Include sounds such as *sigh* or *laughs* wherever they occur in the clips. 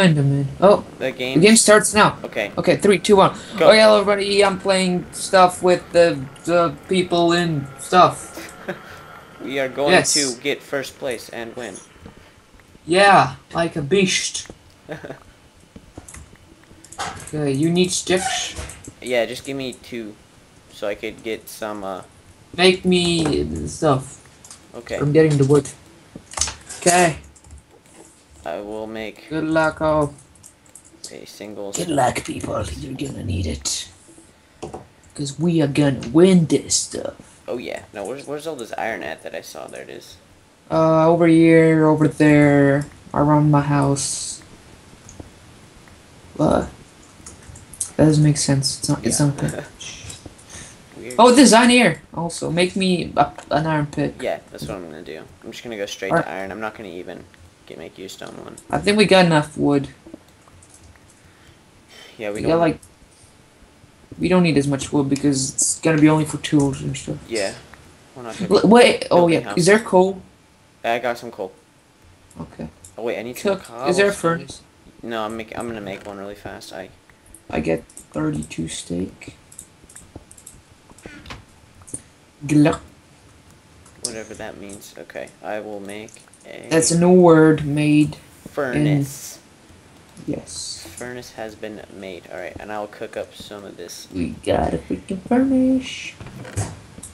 you man? Oh, The the game. game starts now. Okay. Okay, three, two, one. Go. Okay, hello everybody. I'm playing stuff with the the people in stuff. *laughs* We are going Yes. to get first place and win. Yeah, like a beast. *laughs* Okay, you need sticks. yeah, just give me two, so I could get some. Uh. Make me stuff. Okay. I'm getting the wood. Okay, I will make good luck, all. a single. Good luck, people. You're gonna need it. Cause we are gonna win this stuff. Oh yeah. No, where's where's all this iron at that I saw? There it is. Uh, over here, over there, around my house. But that doesn't make sense. It's not. It's Yeah. not good. *laughs* Weird. Oh, design here. Also, make me a, an iron pick. Yeah, that's what I'm gonna do. I'm just gonna go straight Alright. to iron. I'm not gonna even make you a stone one. I think we got enough wood. Yeah, we We don't. got like. We don't need as much wood because it's gonna be only for tools and stuff. Yeah. Wait. Oh yeah. house. Is there coal? Uh, I got some coal. Okay. Oh wait, I need some Cook. Is there a furnace? No, I'm making. I'm gonna make one really fast. I. I get 32 steak. Gluck. Whatever that means. Okay, I will make. That's a new word made. furnace. Yes. Furnace has been made. All right, and I'll cook up some of this. We got a freaking furnace.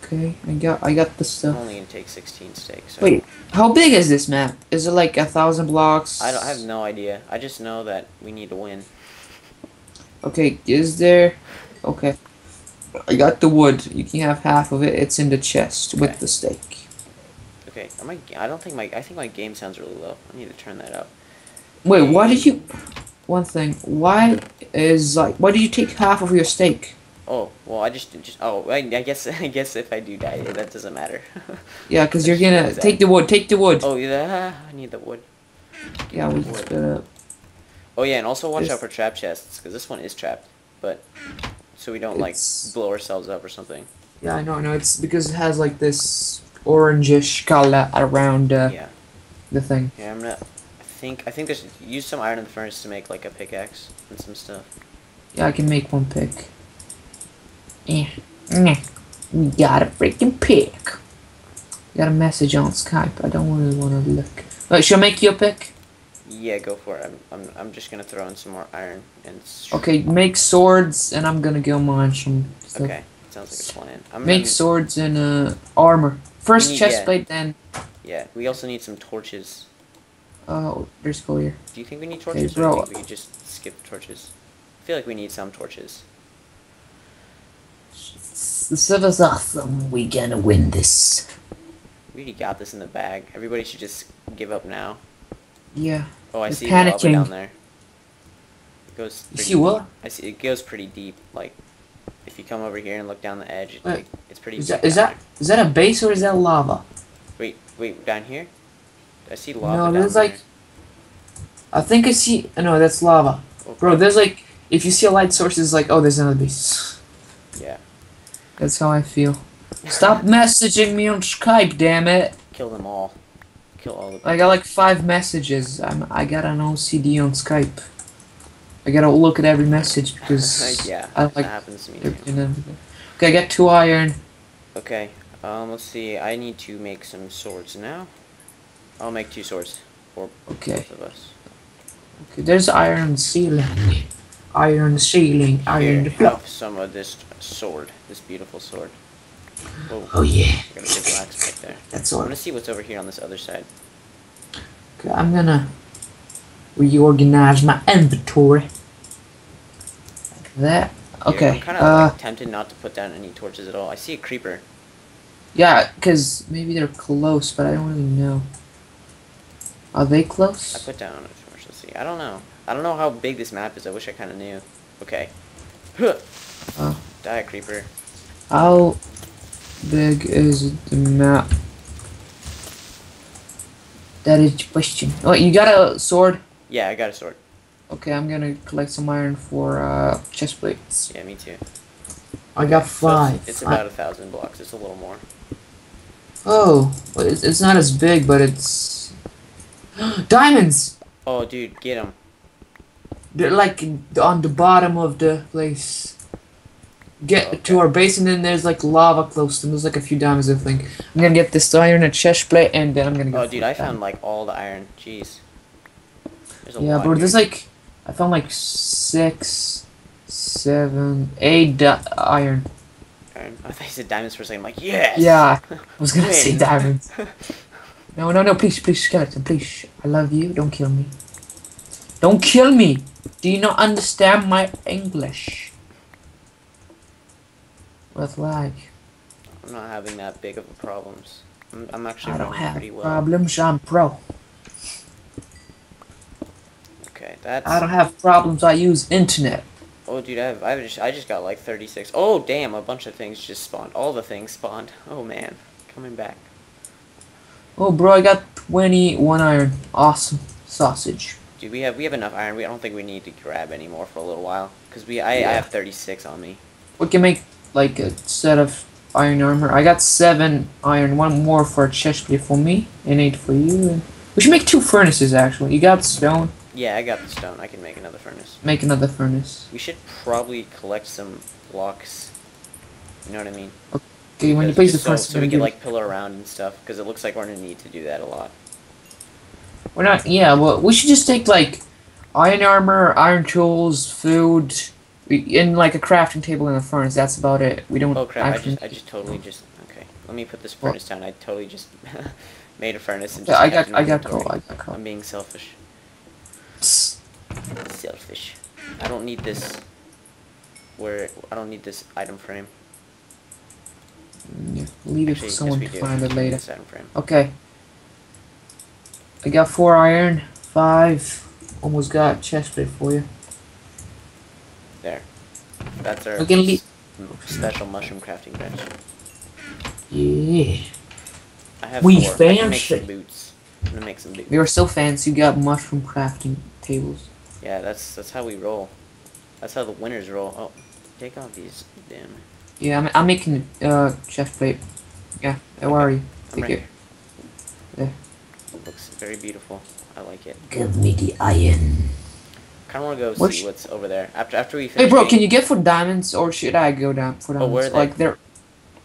Okay, I got I got the I'm stuff. only gonna take 16 steaks. So Wait, how big is this map? Is it like a thousand blocks? I don't I have no idea. I just know that we need to win. Okay, is there? Okay, I got the wood. You can have half of it. It's in the chest Okay. with the steak. Okay, am I? I don't think my. I think my game sounds really low. I need to turn that up. Wait, why did you? One thing. Why is like? Why did you take half of your steak? Oh well, I just just. Oh, I, I guess *laughs* I guess if I do die, that doesn't matter. *laughs* Yeah, because you're gonna is that? take the wood. Take the wood. oh yeah, I need the wood. yeah, we Wood. can split it up. Oh yeah, and also watch This- out for trap chests because this one is trapped, but so we don't like blow ourselves up or something. Yeah, I know, I know. It's because it has like this orangish color around uh, Yeah, the thing. yeah. I'm gonna. I think I think there's use some iron in the furnace to make like a pickaxe and some stuff. Yeah, I can make one pick. Yeah. We got a freaking pick. Got a message on Skype. I don't really want to look. Wait, should I make you a pick? Yeah, go for it. I'm I'm, I'm just gonna throw in some more iron and. Okay, make swords, and I'm gonna go mine some stuff. Okay, sounds like a plan. I'm Make gonna, swords and uh, armor. First need- chest yeah. plate, then. Yeah, we also need some torches. Oh, there's coal here. Do you think we need torches, or do you think we could just skip torches? I feel like we need some torches. The server's awesome. We gonna win this. We already got this in the bag. Everybody should just give up now. Yeah. Oh, I You're see lava panicking. down there. It goes. You see what? I see. It goes pretty deep. Like, if you come over here and look down the edge, Wait, like, it's pretty. Is that is that, is that a base or is that lava? Wait, wait, down here. I see lava no, there's there. like. I think I see. No, that's lava, Oh, bro. There's like if you see a light source, it's like oh, there's another base. Yeah. That's how I feel. Stop messaging me on Skype, damn it! Kill them all. Kill all the. I got like five messages. I'm I got an OCD on Skype. I gotta look at every message *laughs* because yeah, I that like happens to me. they're Too. in everything. Okay, I got two iron. Okay. Um. Let's see. I need to make some swords now. I'll make two swords for Okay. both of us. Okay, there's iron ceiling. Iron ceiling. Iron Here, have some of this sword. This beautiful sword. Oh, Oh yeah, I got a big axe back there. that's all. I'm gonna see what's over here on this other side. Okay, I'm gonna reorganize my inventory. That. Yeah, I'm Okay. kind of Uh, like tempted not to put down any torches at all. I see a creeper. yeah, because maybe they're close, but I don't really know. Are they close? I put down a torch. Let's see. I don't know. I don't know how big this map is. I wish I kind of knew. Okay. Oh. Die, creeper. How big is the map? That is the question. Oh, you got a sword? Yeah, I got a sword. Okay, I'm gonna collect some iron for uh, chest plates. Yeah, me too. I got So it's- five. it's about a thousand blocks. It's a little more. oh, well, it's, it's not as big, but it's *gasps* diamonds. Oh, dude, get them. They're like on the bottom of the place. Get Okay. to our base, and then there's like lava close to them. There's like a few diamonds, I think. I'm gonna get this iron, a chest plate, and then I'm gonna go. Oh, dude, I that. found like all the iron. Jeez. There's a Yeah, lot bro. here. There's like, I found like six, seven, eight di- iron. Iron. I thought you said diamonds for a second. I'm like, yes. Yeah, I was gonna say diamonds. No, no, no, please, please, skeleton, please. I love you. Don't kill me. Don't kill me. Do you not understand my English? With lag. I'm not having that big of a problems. I'm, I'm actually I don't have pretty well. problems. I'm pro. Okay, that's. I don't have problems. I use internet. Oh, dude, I have, I just, I just got like 36. Oh, damn, a bunch of things just spawned. All the things spawned. Oh man, coming back. Oh, bro, I got 21 iron. Awesome. Sausage. Dude, we have we have enough iron. We I don't think we need to grab any more for a little while because we I, I have 36 on me. We can make like a set of iron armor. I got seven iron, one more for a chest plate for me, and eight for you. And we should make two furnaces actually. You got stone. Yeah, I got the stone. I can make another furnace. Make another furnace. We should probably collect some blocks. You know what I mean? Okay, when you place the so, furnace, so we can like pillar around and stuff because it looks like we're gonna need to do that a lot. we're not. Yeah, well, we should just take like iron armor, iron tools, food, and like a crafting table and a furnace. That's about it. We don't. Oh crap! I just I just totally just okay. Let me put this furnace down. I totally just *laughs* made a furnace and Yeah, just I got. I got coal. I got coal. I'm being selfish. Selfish. I don't need this. Where I don't need this item frame. Mm, yeah, leave it for someone to do. find it later. Okay. I got four iron, five. Almost got chest plate for you. There. That's our We can leave. special mushroom crafting bench. Yeah. I have We four. I can make fancy. some boots. I'm gonna make some boots. We are so fancy. You got mushroom crafting tables. Yeah, that's that's how we roll. That's how the winners roll. Oh, take off these damn. Yeah, I'm, I'm making uh chest plate. Yeah, where are you? I'm Take right it. here. There. Looks very beautiful. I like it. Give me the iron. Kind of want to go Where's- see what's over there after after we finish. Hey, bro, getting- can you get for diamonds or should I go down for Oh, diamonds? where are they? like they're.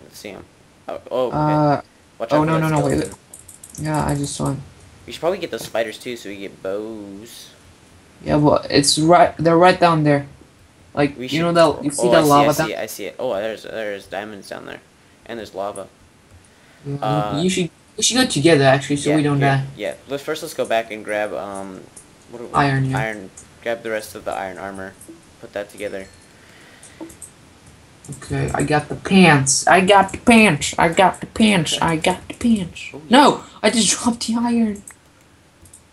Let's see them. Oh, oh okay. Uh, Watch oh out for no no no wait. skeleton. Yeah, I just saw him. We should probably get those spiders too, so we get bows. Yeah, well, it's right. They're right down there. Like We you should, know that you see oh, that I lava see, I see, it, I see it. Oh, there's there's diamonds down there, and there's lava. Yeah, Uh, you should we should go together actually, so yeah, we don't here, die. Yeah. Let's first let's go back and grab um, we, Iron, yeah. Iron. Grab the rest of the iron armor. Put that together. Okay, I got the pants. I got the pants. I got the pants. I got the pants. *laughs* Oh. No, I just dropped the iron.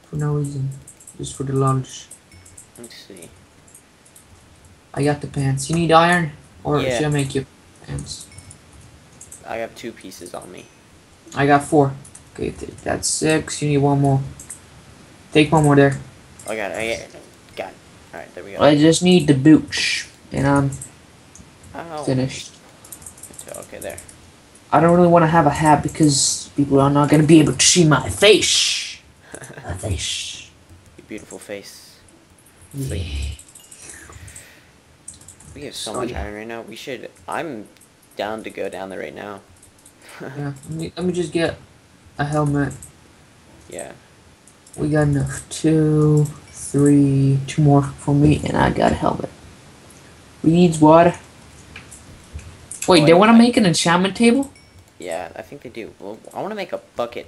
For no reason, just for the lunch. Let's see. I got the pants. You need iron, or Yeah. should I make you pants? I have two pieces on me. I got four. Okay, that's six. You need one more. Take one more there. Oh, I got it. I got it. Got it. All right, there we go. I just need the boots, and I'm Ow. finished. Okay, there. I don't really want to have a hat because people are not gonna be able to see my face. *laughs* My face. Your beautiful face. Yeah. We have so So, much iron right now. We should. I'm down to go down there right now. Yeah. *laughs* Let me, let me just get a helmet. Yeah. We got enough. Two, three, two more for me, and I got a helmet. We needs water. Wait, Oh, they want to make an enchantment table? Yeah, I think they do. Well, I want to make a bucket.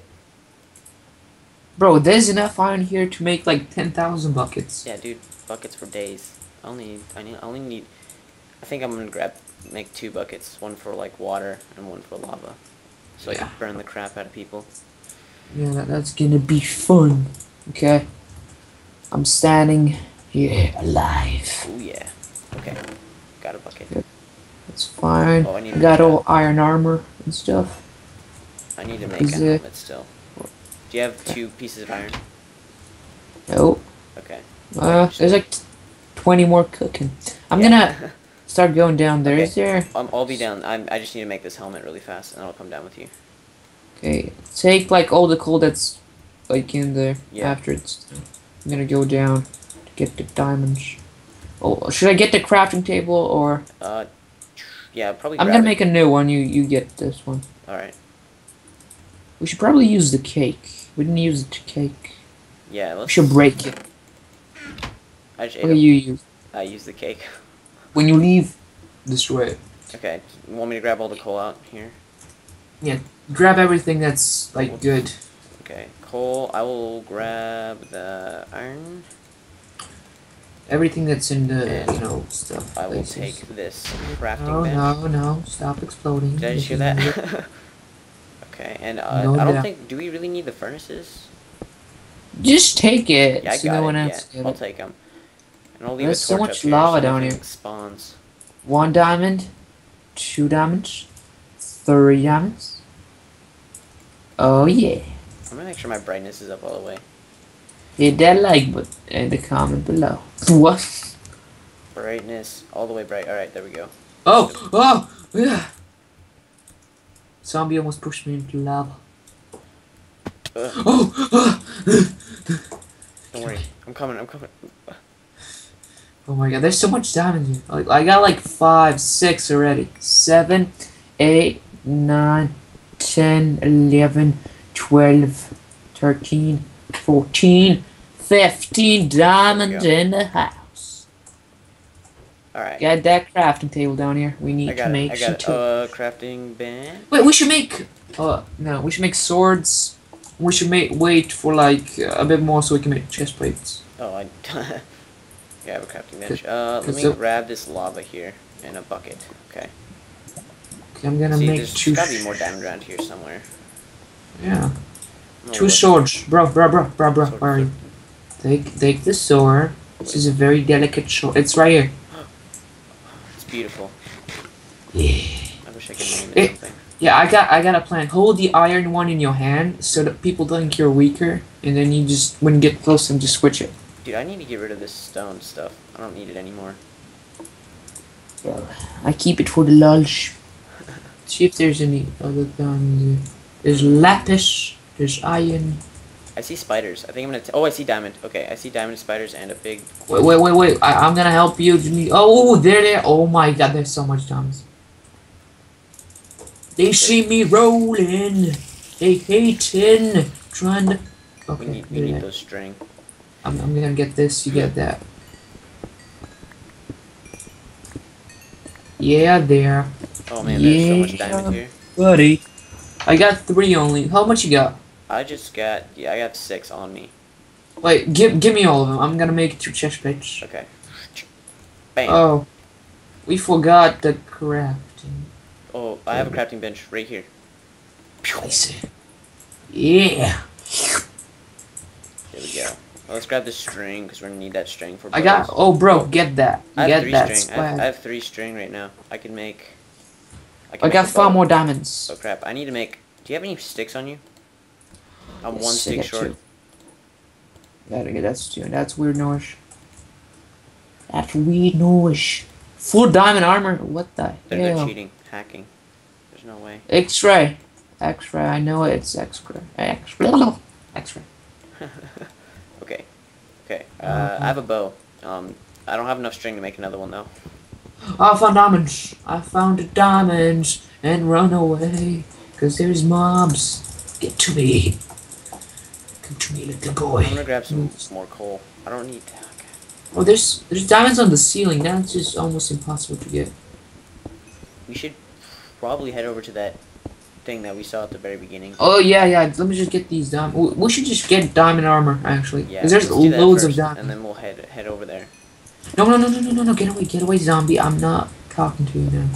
Bro, there's enough iron here to make like 10,000 buckets. Yeah, dude, buckets for days. I only need, I need, I only need. I think I'm gonna grab, make two buckets, one for like water and one for lava, so I Yeah. can burn the crap out of people. Yeah, that, that's gonna be fun. Okay. I'm standing here alive. Oh yeah. Okay. Got a bucket. Good. That's fine. Oh, I need I got all iron armor and stuff. I need to make a it- helmet still. Do you have two pieces of iron? Nope. Okay. Uh, there's like 20 more cooking. I'm gonna *laughs* start going down there. Okay. Is there? Um, I'll be down. I'm, I just need to make this helmet really fast, and I'll come down with you. Okay, take like all the coal that's like in there Yeah. after it's. I'm gonna go down to get the diamonds. Oh, should I get the crafting table or Uh, yeah, probably. I'm gonna it. make a new one. You you get this one. All right. We should probably use the cake. We didn't use the cake. Yeah, We let's. should break it. I just What do you use? I use the cake. When you leave, destroy it. Okay, you want me to grab all the coal out here? Yeah, grab everything that's like good. Okay, coal. I will grab the iron. Everything that's in the And you know stuff. I will places. take this crafting No, bench. no, no! Stop exploding. Did I just hear it. that? *laughs* okay, and uh, No I don't doubt. think. Do we really need the furnaces? Just take it. Yeah, I so got no it. one yeah, I'll it. take them. And I'll leave There's a so much lava so down here. Spawns. One diamond, two diamonds, three diamonds. Oh yeah! I'm gonna make sure my brightness is up all the way. Hit that like button and the comment below. *laughs* What? Brightness all the way bright. All right, there we go. Oh! Oh! Yeah! Zombie almost pushed me into lava. Ugh, Oh! don't worry, I'm coming. I'm coming. Oh my god, there's so much diamond here. Like, I got like five, six already. Seven, eight, nine, ten, eleven, twelve, thirteen, fourteen, fifteen diamonds go. in the house. All right, Got that crafting table down here. We need to make it. I got tools. Uh, crafting bench. Wait, we should make. Uh, no, we should make swords. We should make wait for like a bit more so we can make chest plates. Oh, I. *laughs* yeah, I have a crafting bench. Uh, let me so- grab this lava here in a bucket. Okay. Okay, I'm gonna See, make there's two. gotta be more diamond around here somewhere. Yeah, I'm two swords, bro, bro, bro, bro, bro. Sword, Where sword. Take, take the sword. This is a very delicate sword. It's right here. Beautiful. Yeah. I wish I could name Eh. it something. Yeah, I got, I got a plan. Hold the iron one in your hand so that people think you're weaker, and then you just, when you get close, and just switch it. Dude, I need to get rid of this stone stuff. I don't need it anymore. Well, I keep it for the lulz. *laughs* See if there's any other diamonds. There's lapis. There's iron. I see spiders. I think I'm gonna. T- oh, I see diamond. Okay, I see diamond spiders and a big. Wait, wait, wait, wait. I, I'm gonna help you. Jimmy. Oh, there, there. Oh my god, there's so much diamonds. They see me rolling. They hating. Trying to. We Okay, need. We need those string. I'm, I'm gonna get this. You get that. Yeah, there, Oh man, there's so much Yeah. diamond here. buddy. I got three only. How much you got? I just got. Yeah, I got six on me. Wait, give give me all of them. I'm gonna make two chest plates. Okay. Bam. Oh, we forgot the crafting. oh, I have a crafting bench right here. Place it. Yeah. There we go. Well, let's grab the string because we're gonna need that string for. I got. Oh, bro, get that. I have Get three that string. I have, I have three string right now. I can make. I can got make a far more diamonds. Oh crap! I need to make. Do you have any sticks on you? I'm Yes, one stick short. two. Gotta get that's two. That's weird noise. That's weird noise. Full diamond armor. What the They're, they're cheating, hacking. There's no way. X-ray. X-ray. I know it's X-ray. X-ray. X-ray. *laughs* okay. Okay. Uh, I have a bow. Um, I don't have enough string to make another one though. I found diamonds. I found diamonds and run away. Cause there's mobs. Get to me. Come to boy. I'm gonna grab some, some more coal. I don't need. Okay. Oh, there's there's diamonds on the ceiling. That's just almost impossible to get. We should probably head over to that thing that we saw at the very beginning. Oh yeah, yeah. Let me just get these diamond. We should just get diamond armor actually. Yeah. there's that loads of first, diamond. And then we'll head head over there. No, no, no, no, no, no, no. Get away, get away, zombie. I'm not talking to you now.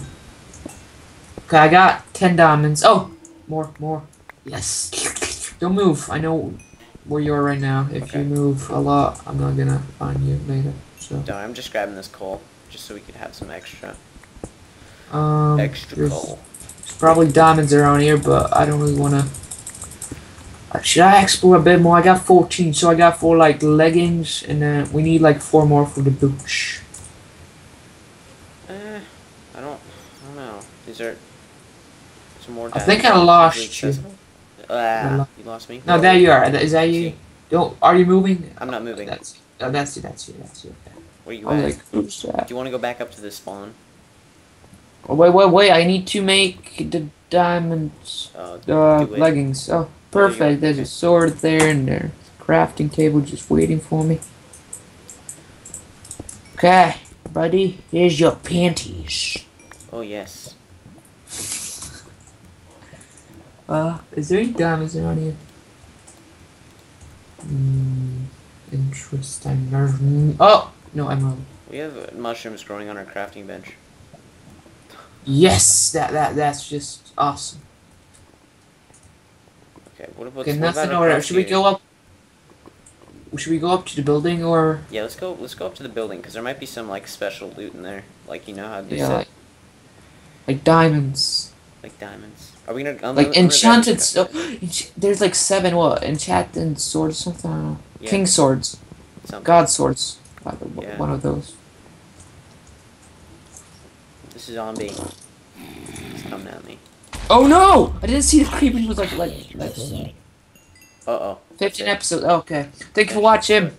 Okay, I got ten diamonds. Oh, more, more. Yes. Don't move. I know where you are right now. If Okay. you move a lot, I'm not gonna find you later. So, No, I'm just grabbing this coal just so we could have some extra um, extra coal. probably diamonds around here, but I don't really wanna. Uh, Should I explore a bit more? I got 14, so I got four like leggings, and then we need like four more for the boots. Eh, I don't. I don't know. Is there some more? I think I lost you. accessible? Ah, you lost me. No, there you are. Is that you? Don't. Are you moving? I'm not moving. That's. Oh, that's you. That's you. That's you. Where you was at? like, who's that? Do you want to go back up to the spawn? Oh, wait, wait, wait! I need to make the diamonds Uh, uh, do leggings. Oh, There perfect. There's a sword there and there's crafting table just waiting for me. Okay, buddy, here's your panties. Oh yes. Uh, is there any diamonds around here? Hmm, interesting. Mm, Oh, no, I'm emerald. We have uh, mushrooms growing on our crafting bench. Yes, that that that's just awesome. Okay, what about Okay, nothing about our over. Should we go up? Should we go up to the building or? Yeah, let's go. Let's go up to the building because there might be some like special loot in there. Like you know how they Yeah, said, like, like diamonds. Like diamonds. Are we gonna I'm like I'm gonna enchanted the- There's like seven what enchanted swords something. I don't know. Yeah. King swords, something. god swords. Yeah. One of those. This is zombie. He's coming at me. Oh no! I didn't see the creeper. He was like like, like Uh oh. 15 episodes. Okay. Thank you for watching.